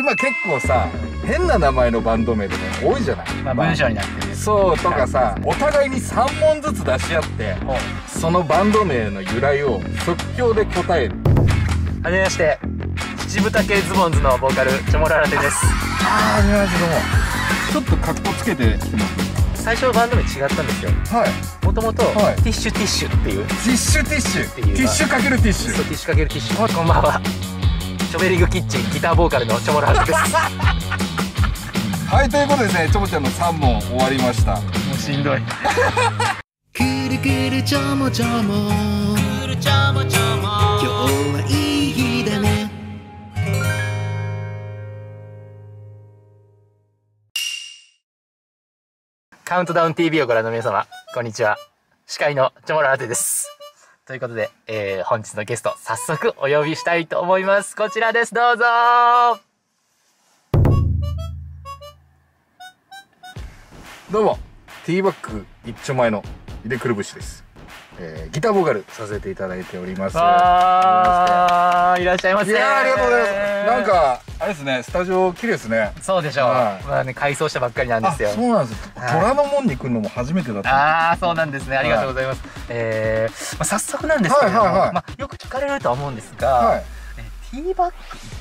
今結構さ変な名前のバンド名とか多いじゃない、まあ文章になってるそうとかさお互いに3問ずつ出し合ってそのバンド名の由来を即興で答える。はじめまして。七分丈ズボンズのボーカルチョモララテです。ああ見ましどうも。ちょっとカッコつけて最初バンド名違ったんですよ。はい。もともとテはいィッシュティッシュっていう。ティッシュティッシュ。ティッシュかけるティッシュ。そうティッシュかけるティッシュ。こんばんはチョベリグキッチンギターボーカルのチョモララテです。はいということでですねちょもちゃんの3問終わりました。もうしんどい。くるくるちょもちょも。くるちょもちょも。今日はいい日だね。カウントダウン TV をご覧の皆様、こんにちは。司会のチョモララテです。ということで、えー、本日のゲスト、早速お呼びしたいと思います。こちらです、どうぞ。どうも。ティーバッグ一丁前の井出くるぶしです、えー、ギターボーカルさせていただいておりますあー、いらっしゃいませ。いやーありがとうございますなん、かあれですねスタジオ綺麗ですねそうでしょう。はいまあね、改装したばっかりなんですよあ。そうなんですよはい虎ノ門に来るのも初めてだったあー、そうなんですね。ありがとうございます。えー、まあ、早速なんですけれども、はいはいはいまあ、よく聞かれるとは思うんですが、はいえーティーバッグ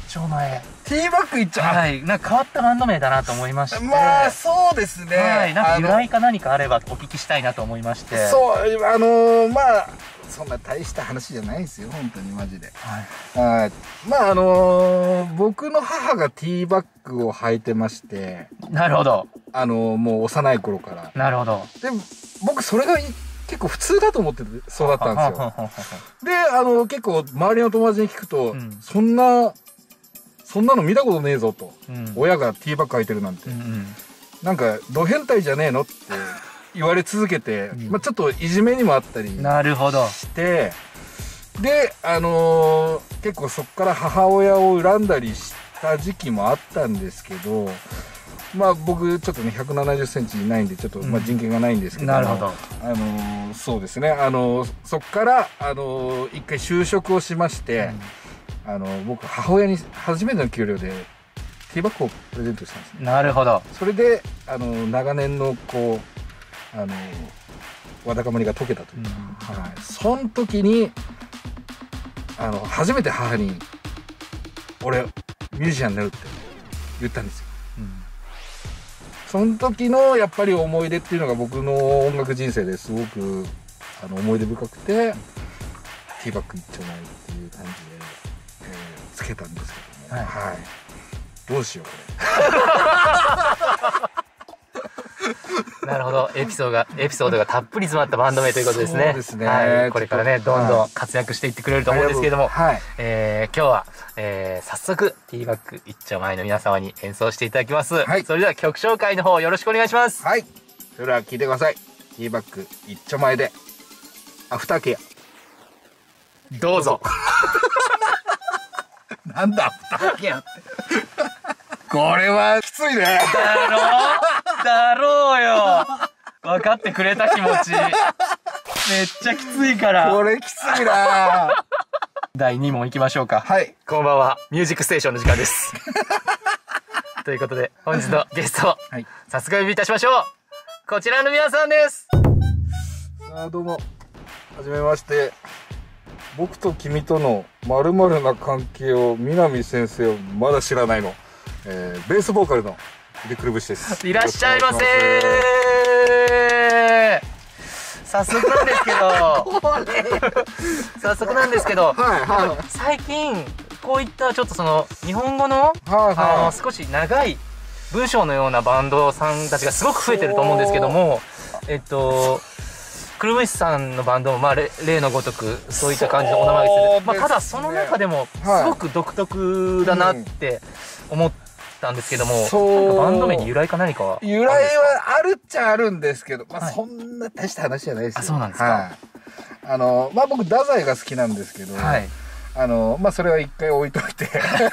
一丁前。ティーバッグ一丁はい、なんか変わったバンド名だなと思いまして。まあそうですねはい、なんか由来か何かあればお聞きしたいなと思いまして。そうあのー、まあそんな大した話じゃないですよ本当にマジではい。はいまああのー、僕の母がティーバッグを履いてましてなるほど。あのー、もう幼い頃からなるほど。で僕それがい結構普通だと思って育ったんですよよ。であの結構周りの友達に聞くと、うんそんなそんなの見たことねえぞと、うん親がティーバッグ履いてるなんて、うんうん。なんかド変態じゃねえのって言われ続けて、うんまあ、ちょっといじめにもあったりなるほど。してであのー結構そっから母親を恨んだりした時期もあったんですけどまあ僕ちょっとね1 7 0センチないんでちょっと、うん。まあ、人権がないんですけどなるほど。あのーそうですね。あのーそっからあのー一回就職をしまして、あのー僕母親に初めての給料でティーバッグをプレゼントしたんですね。なるほど。それであのー長年のこうあのーわだかまりが解けたというか、はい、その時にあの初めて母に「俺ミュージシャンになる」って言ったんですよ。うんその時のやっぱり思い出っていうのが僕の音楽人生ですごくあの思い出深くてティーバッグ一丁前っていう感じで、えーつけたんですけども、はい。どうしようこ なるほど。エピソードが、エピソードがたっぷり詰まったバンド名ということですね。そうですねはい。これからね、どんどん活躍していってくれるれと思うんですけれども、はいえー、今日は、えー、早速、ティーバッグ一丁前の皆様に演奏していただきます。はいそれでは曲紹介の方よろしくお願いします。はいそれでは聴いてくださいティーバッグ一丁前でアフターケアどうぞ。なんだアフターケアってこれはきついねだろうだろうよ分かってくれた気持ち。めっちゃきついから。これきついな第2問いきましょうか。はいこんばんは。ミュージックステーションの時間です。ということで、本日のゲスト、はい早速お呼びいたしましょう。こちらの皆さんです。さあどうもはじめまして僕と君とのまるな関係を南先生をまだ知らないの、えー、ベースボーカルの井出くるぶしです。いらっしゃいませ。早速なんですけど、早速なんですけど、ますはいはい。最近、こういったちょっとその、日本語の、はいあの、は少し長い文章のようなバンドさんたちがすごく増えてると思うんですけども、えっと、くるむしさんのバンドも、まあ、例例のごとく、そういった感じのお名前がついてて、まあ、ただその中でも、すはいごく独特だなって思ったんですけども、バンド名に由来か何かは。い由来はあるっちゃあるんですけどまあ、はい。そんな大した話じゃないですよ。あそうなんですか？はい。あのまあ僕太宰が好きなんですけど、はい。あのまあそれは一回置いといて。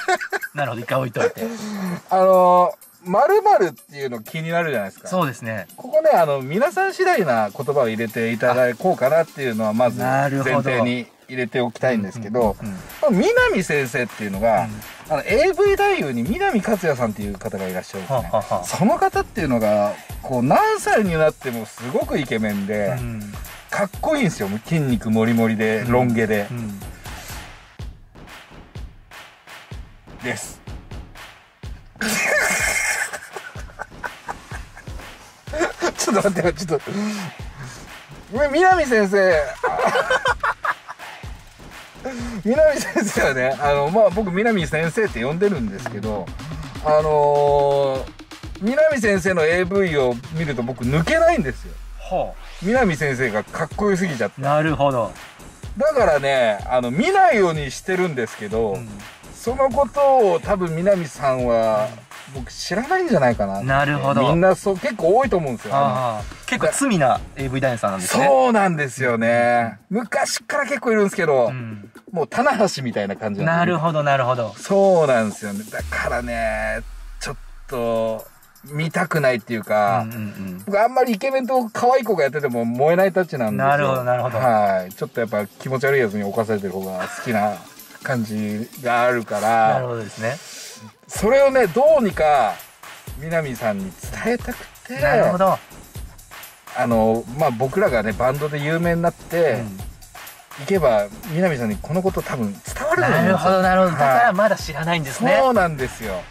なるほど、一回置いといて。あの〇〇っていうの気になるじゃないですか。そうですね。ここね、あの、皆さん次第な言葉を入れていただこうかなっていうのは、まず、前提に入れておきたいんですけど、うん南先生っていうのが、あの AV 男優に南克也さんっていう方がいらっしゃるんですね。はははその方っていうのが、こう何歳になってもすごくイケメンで、うんかっこいいんですよ。筋肉もりもりで、ロン毛でう。んです。ちょっと待って、ちょっと。南先生。南先生はね、あの、まあ、僕、南先生って呼んでるんですけど、あのー南先生の AV を見ると僕抜けないんですよ。は南先生がかっこよすぎちゃって。あなるほど、だからね、あの、見ないようにしてるんですけど、そのことを多分南さんは僕知らないんじゃないかななるほどみんなそう結構多いと思うんですよ。結構罪な AV 男優さんなんですねそうなんですよね。昔から結構いるんですけど、ん、もう棚橋みたいな感じなるほどなるほどそうなんですよね。だからね、ちょっと見たくないっていうか、うんうんうん僕あんまりイケメンと可愛い子がやってても燃えないタッチなんで。なるほどなるほどはい。ちょっとやっぱ気持ち悪いやつに侵されてる方が好きな感じがあるから、なるほどですねそれをね、どうにか南さんに伝えたくて、なるほど、あの、まあ、僕らがね、バンドで有名になって、行けば、南さんにこのこと多分伝わると思うんですよ。なるほどなるほど。だからはいまだ知らないんですね。そうなんですよ。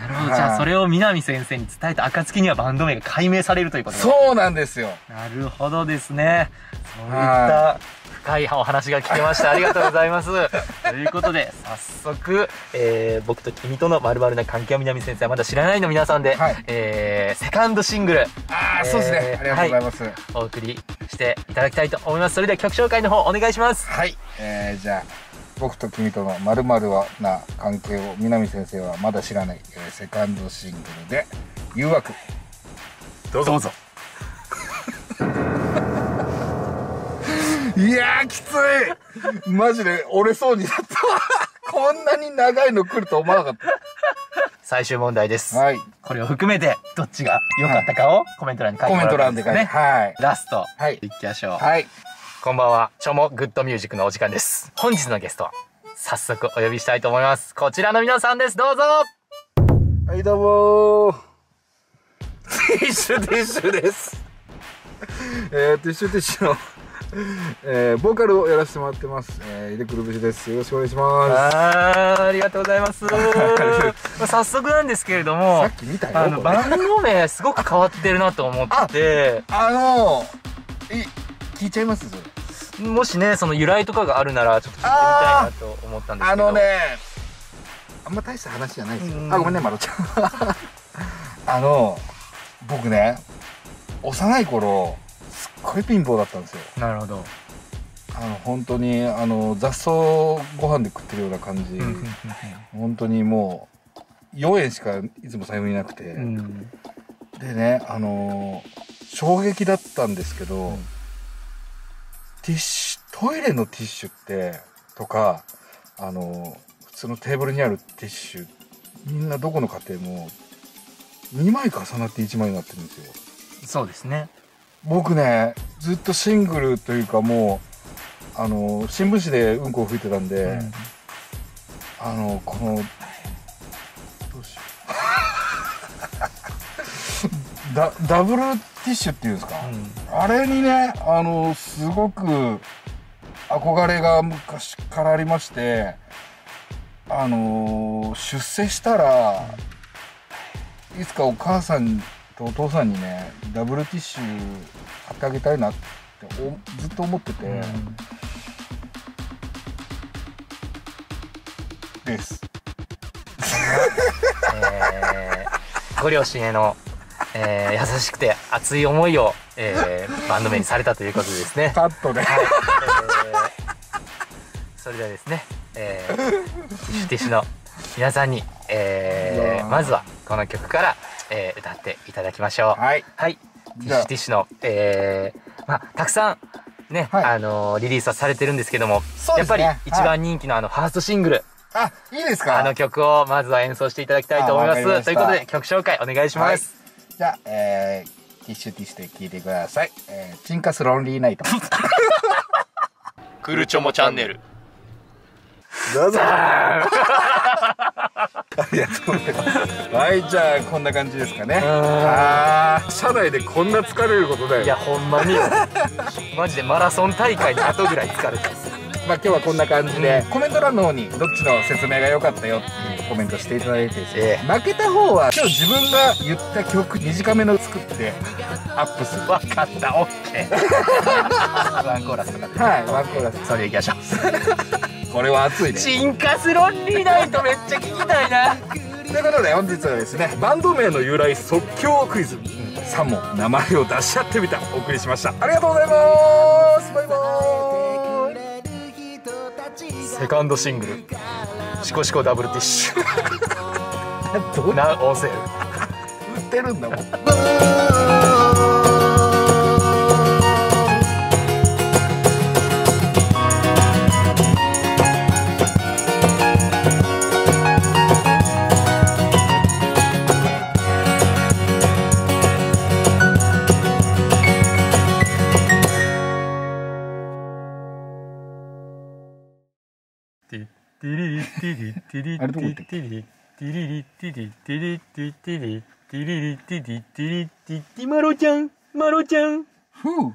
なるほどはいじゃあそれを南先生に伝えた暁にはバンド名が解明されるということでそうなんですよ。なるほどですね。そういった深いお話が聞けました。ありがとうございます。ということで、早速、えー僕と君との〇〇な関係を南先生はまだ知らないの皆さんで、はいえーセカンドシングル、ああ、そうですね。えーありがとうございます。お送りしていただきたいと思います。それでは曲紹介の方お願いします。はい。えー、じゃあ、僕と君との〇〇はな関係を南先生はまだ知らない、えーセカンドシングルで、誘惑。どうぞ。どうぞ。いやー、きついマジで折れそうになったわ。こんなに長いの来ると思わなかっ最終問題です。た。はい。これを含めて、どっちが良かったかをコメント欄に書いてコメンもらうト欄で書いて、ね。はい。ラスト、はいいきましょう。はい。こんばんは。チョモグッドミュージックのお時間です。本日のゲストは、早速お呼びしたいと思います。こちらの皆さんです。どうぞはい、どうもー。ティッシュティッシュです。えー、ティッシュティッシュの、えー、ボーカルをやらせてもらってます。えー、井出くるぶしです。よろしくお願いしまあーありがとうございます。早速なんですけれどす。もさっ、き見たよ。あの、バンド名すごく変わってるなと思って、あのー、い、聞いちゃいます？それ。もしね、その由来とかがあるなら、ちょっと聞いてみたいなと思ったんですけど。あのね、あんま大した話じゃないですよ。うんあ、ごめんね、まろちゃん。あの、僕ね、幼い頃、すっごい貧乏だったんですよ。なるほど。あの、本当に、あの、雑草ご飯で食ってるような感じ。本当にもう、4円しかいつも財布になくて。うんでね、あの衝撃だったんですけど、うんティッシュ、トイレのティッシュって、とか、あの普通のテーブルにあるティッシュ、みんなどこの家庭も、2枚重なって1枚になってるんですよ。そうですね。僕ね、ずっとシングルというかもう、あの新聞紙でうんこを吹いてたんで、うんあのこの、どうしよう。ダダブルティッシュっていうんですか、あれにね、あの、すごく憧れが昔からありまして、あの、出世したら、いつかお母さんとお父さんにね、ダブルティッシュ買ってあげたいなってずっと思ってて、うんです。えーご両親への、えー優しくて熱い思いを、えーバンド名にされたということですね。カットで。えーそれではですね、えー、シュティッシュの皆さんに、えーまずはこの曲から、えー歌っていただきましょう。はい。はい。ティッシュティッシュの、えーまあ、たくさん、ね、はいあのーリリースはされてるんですけども、ねやっぱり一番人気のあの、ファーストシングル、あ、いいですか？あの曲をまずは演奏していただきたいと思います。ということで、曲紹介お願いします。じゃあ、えー、ティッシュティッシュで聴いてください。えー、チンカスロンリーナイト。クルチョモチャンネル。どうぞ。ありがとうございます。はいじゃあこんな感じですかね。あー。車内でこんな疲れることだよ。いやほんまに マジでマラソン大会の後ぐらい疲れた。まあ今日はこんな感じで、コメント欄の方にどっちの説明が良かったよっていうコメントしていただいてですね、負けた方は今日自分が言った曲短めの作ってアップする。分かった。オッケー。ワンコーラスとかはいワンコーラス。それでいきましょう。これは熱いね。進化スロンリーナイトめっちゃ聞きたいな。ということで本日はですねバンド名の由来即興クイズ。3問名前を出し合ってみた。お送りしました。ありがとうございます。バイバーイセカンドシングル「シコシコダブルティッシュ。ど」うなオンセール。売ってるんだもん ティティリリティリティリあれどこ行ったっティリティリリティリティリティティリティリリティリティリティティマロちゃんマロちゃんふう